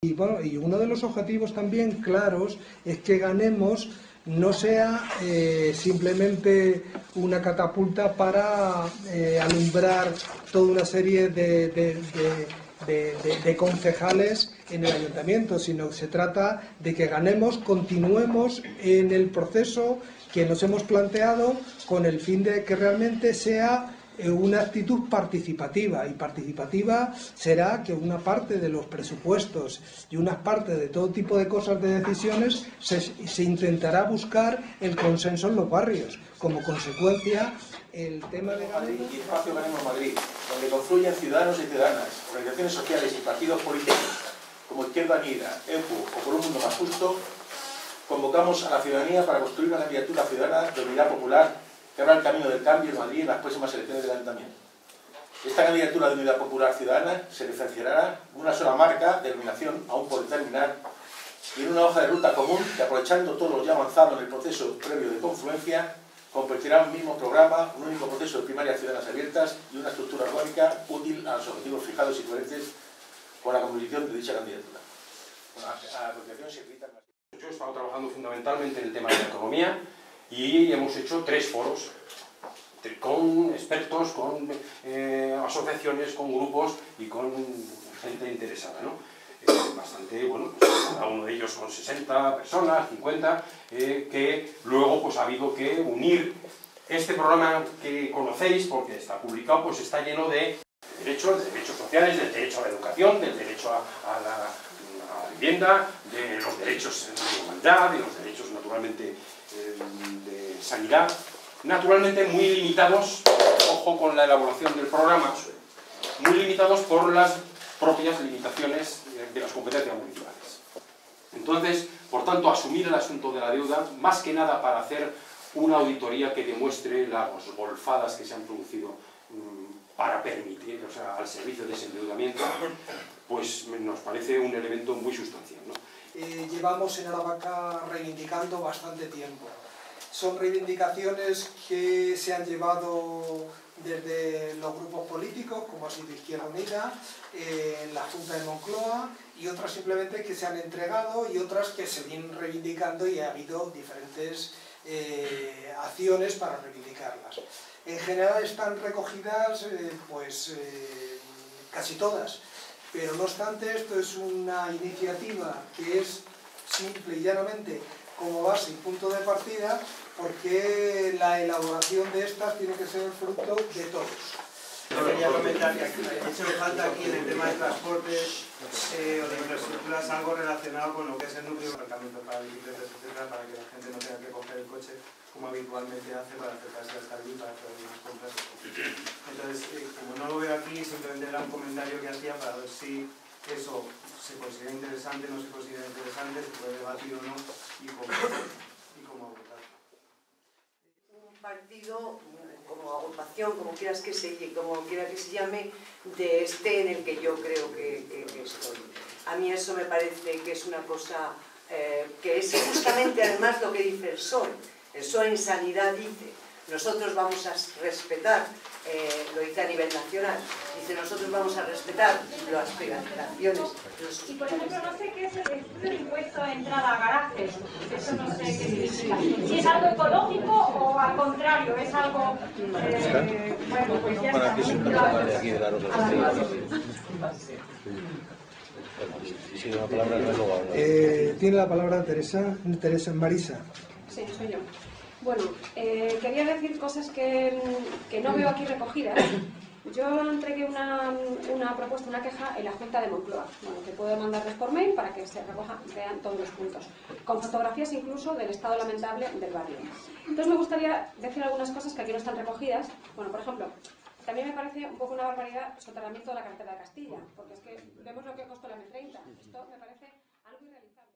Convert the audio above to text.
Y, bueno, y uno de los objetivos también claros es que ganemos no sea eh, simplemente una catapulta para eh, alumbrar toda una serie de, de, concejales en el ayuntamiento, sino que se trata de que ganemos, continuemos en el proceso que nos hemos planteado con el fin de que realmente sea una actitud participativa y participativa será que una parte de los presupuestos y una parte de todo tipo de cosas de decisiones se, se intentará buscar el consenso en los barrios. Como consecuencia, el tema de Madrid y Espacio Ganemos Madrid, donde confluyen ciudadanos y ciudadanas, organizaciones sociales y partidos políticos como Izquierda Unida, EPU o Por un Mundo Más Justo, convocamos a la ciudadanía para construir una candidatura ciudadana de unidad popular que abra el camino del cambio en Madrid en las próximas elecciones del Ayuntamiento. Esta candidatura de Unidad Popular Ciudadana se diferenciará una sola marca, denominación aún por determinar, y en una hoja de ruta común que, aprovechando todo lo ya avanzado en el proceso previo de confluencia, convertirá un mismo programa, un único proceso de primarias ciudadanas abiertas y una estructura orgánica útil a los objetivos fijados y coherentes con la composición de dicha candidatura. Bueno, a la continuación se Yo he estado trabajando fundamentalmente en el tema de la economía, y hemos hecho tres foros con expertos, con eh, asociaciones, con grupos y con gente interesada. ¿no? Bastante, bueno, pues, cada uno de ellos con 60 personas, 50, eh, que luego pues ha habido que unir este programa que conocéis, porque está publicado, pues está lleno de derechos, de derechos sociales, del derecho a la educación, del derecho a, la, vivienda, de los derechos de igualdad, de los derechos naturalmente de sanidad, naturalmente muy limitados, ojo con la elaboración del programa, muy limitados por las propias limitaciones de las competencias municipales. Entonces, por tanto, asumir el asunto de la deuda, más que nada para hacer una auditoría que demuestre las golfadas que se han producido mm, para permitir, o sea, al servicio de ese endeudamiento, pues nos parece un elemento muy sustancial. Eh, llevamos en Aravaca reivindicando bastante tiempo. Son reivindicaciones que se han llevado desde los grupos políticos, como ha sido Izquierda Unida, eh, la Junta de Moncloa, y otras simplemente que se han entregado y otras que se vienen reivindicando y ha habido diferentes eh, acciones para reivindicarlas. En general están recogidas pues, casi todas, pero no obstante esto es una iniciativa que es simple y llanamente como base y punto de partida porque la elaboración de estas tiene que ser el fruto de todos. Yo quería comentar que aquí, de hecho falta aquí en el tema de transportes eh, o de infraestructuras algo relacionado con lo que es el núcleo de aparcamiento para bicicletas, etcétera, para que la gente no tenga que coger el coche como habitualmente hace para acercarse hasta allí para hacer algunas compras. Entonces, eh, como no lo veo simplemente era un comentario que hacía para ver si eso se considera interesante, no se considera interesante, se puede debatir o no y cómo, y cómo abordarlo. Un partido como agrupación, como quieras que se, como quiera que se llame, de este en el que yo creo que, estoy. A mí eso me parece que es una cosa eh, que es justamente además lo que dice el PSOE. El PSOE en sanidad dice, nosotros vamos a respetar, eh, lo dice a nivel nacional, dice nosotros vamos a respetar las privatizaciones. Y por ejemplo, no sé qué es el impuesto de entrada a garajes, eso no sé qué significa. Si es algo ecológico o al contrario, es algo... Eh, bueno, pues ya eh, tiene la palabra Teresa, Teresa Marisa. Sí, soy yo. Bueno, eh, quería decir cosas que, no veo aquí recogidas. Yo entregué una, propuesta, una queja en la Junta de Moncloa, bueno, que puedo mandarles por mail para que se recojan, vean todos los puntos, con fotografías incluso del estado lamentable del barrio. Entonces me gustaría decir algunas cosas que aquí no están recogidas. Bueno, por ejemplo, también me parece un poco una barbaridad el soterramiento de la carretera de Castilla, porque es que vemos lo que costó la M30. Esto me parece algo irrealizable.